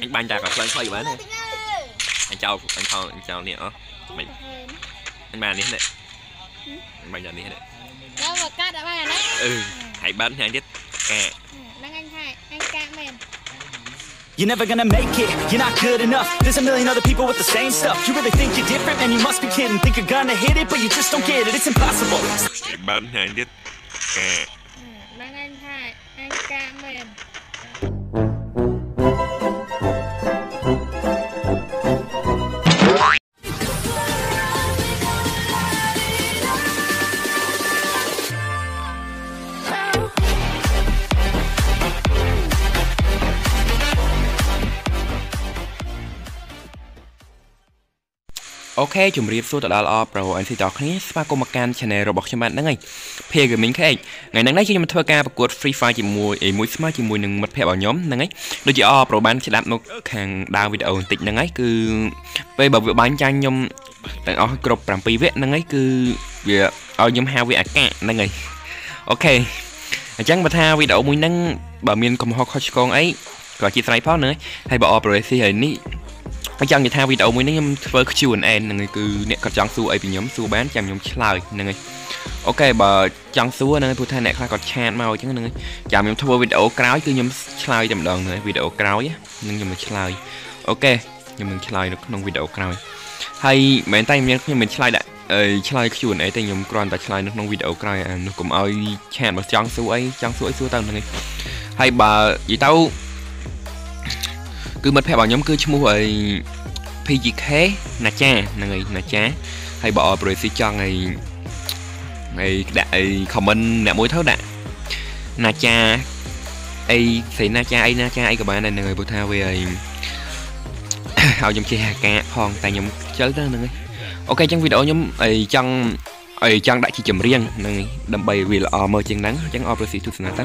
anh ban chào cả bạn xoay bán này. Anh chào anh chào anh chào nè ờ. mình anh bàn đi hết đấy. Ừ. Anh bàn nhà đi này đấy. Đâu mà cắt đã bàn đấy. Ừ hãy bán hàng nhất kẹ ừ, đang anh hại anh ca mềm. You're never gonna make it, you're not good enough. There's a million other people with the same stuff. You really think you're different, man, you must be kidding. Think you're gonna hit it, but you just don't get it, it's impossible. Bán hàng nhất kẹ Đang anh hại anh ca mềm. អូខេជំរាបសួរទៅដល់អប្រូ NC តគ្នាស្វាគមន៍មកកាន់ Channel របស់ខ្ញុំបាទហ្នឹងហើយ Peer Gaming KH ថ្ងៃហ្នឹងនេះខ្ញុំធ្វើការប្រកួត Free Fire ជាមួយអីមួយស្មើជាមួយនឹងមិត្តភ័ក្តិរបស់ខ្ញុំហ្នឹងហើយដូចជាអប្រូបានស្ដាប់នៅខាងដើមវីដេអូបន្តិចហ្នឹងហើយគឺពេលបើវាបាញ់ចាញ់ខ្ញុំទាំងអស់គ្រប់7វគ្គហ្នឹងហើយគឺវាឲ្យខ្ញុំហៅវាអាកាសហ្នឹងហើយអូខេអញ្ចឹងបើថាវីដេអូមួយហ្នឹងបើមានកំហុសខុសឆ្គងអីក៏ជាស្រ័យផងហ្នឹងហើយហើយបើអប្រូស៊ីហើយនេះ អញ្ចឹងនិយាយថាវីដេអូមួយនេះខ្ញុំធ្វើ Q&A ហ្នឹងហើយគឺអ្នកគាត់ចង់សួរអីពីខ្ញុំសួរបានចាំខ្ញុំឆ្លើយហ្នឹងហើយអូខេបើចង់សួរហ្នឹងព្រោះថាអ្នកខ្លះគាត់ឆាតមកអញ្ចឹងហ្នឹងហើយចាំខ្ញុំធ្វើវីដេអូក្រោយគឺខ្ញុំឆ្លើយតែម្ដងហ្នឹងហើយវីដេអូក្រោយហ្នឹងខ្ញុំនឹងឆ្លើយអូខេខ្ញុំនឹងឆ្លើយនៅក្នុងវីដេអូក្រោយហើយមិនមែនតែខ្ញុំខ្ញុំមិនឆ្លើយដាក់អីឆ្លើយ Q&A ទេខ្ញុំគ្រាន់តែឆ្លើយនៅក្នុងវីដេអូក្រោយអានោះកុំឲ្យឆាតមកចង់សួរអីចង់សួរអីសួរទៅហ្នឹងហើយហើយបើនិយាយទៅ គឺមិត្តភក្តិរបស់ខ្ញុំគឺឈ្មោះអី PGK ណាចាហ្នឹងហើយណាចាហើយបើអប្រិស៊ីចង់ឲ្យឲ្យដាក់អី comment អ្នកមួយទៅដាក់ណាចាអីស្រីណាចាអីណាចាអីក៏បានដែរហ្នឹងហើយព្រោះថាវាឲ្យឲ្យខ្ញុំចេះអាការផងតែខ្ញុំខ្ជិលទៅហ្នឹងហើយអូខេអញ្ចឹងវីដេអូខ្ញុំអីចង់អីចង់ដាក់ជាចម្រៀងហ្នឹងហើយដើម្បីវាល្អមើលជាងហ្នឹងអញ្ចឹងអប្រិស៊ីទស្សនាទៅ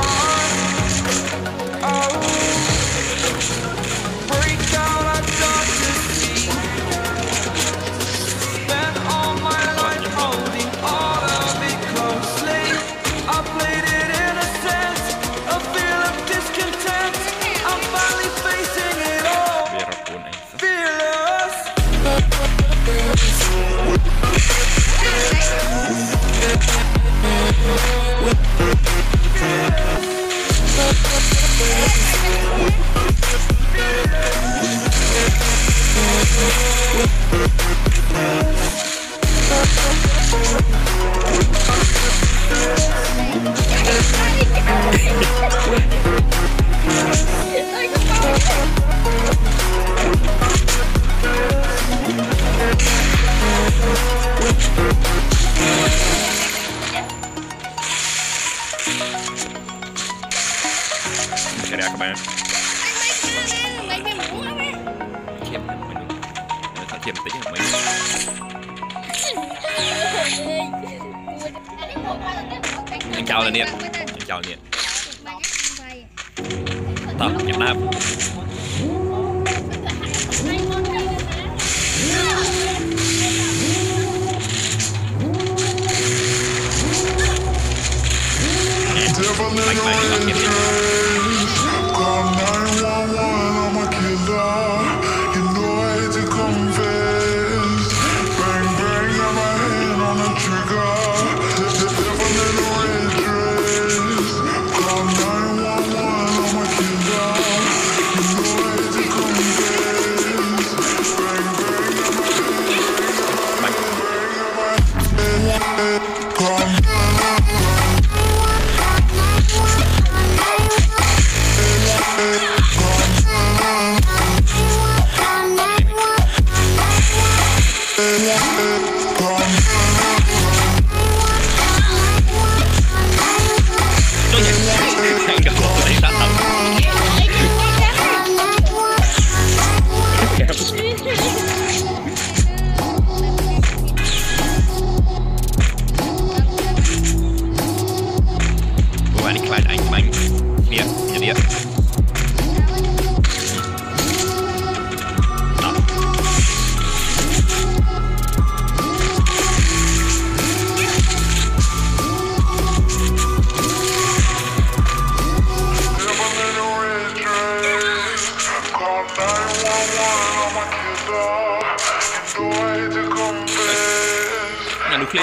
We'll Kim tỉ hạt Mỹ Anh chào lên đi anh. Chào lên đi anh. Nhập nam. Anh phải đi lắm nhập đi Yeah. Call 911, I'm a kidder. And the way to come back. Now, look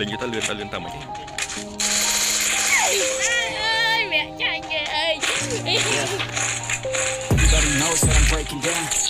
Lên như ta lươn ta lươn ta mấy ơi mẹ trai kìa ơi Everybody knows that I'm breaking down.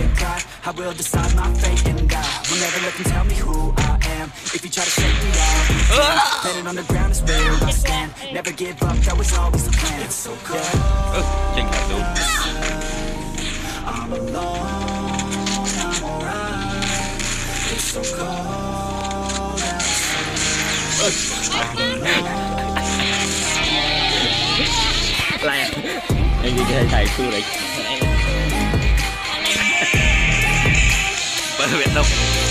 I will decide my fate and die. Will never let them tell me who I am. If you try to shake me down, on the ground is where I stand. Never give up, that was always the plan. It's so cold. Oh. I'm alone, I'm alright. It's so cold outside. ដប់ Đặt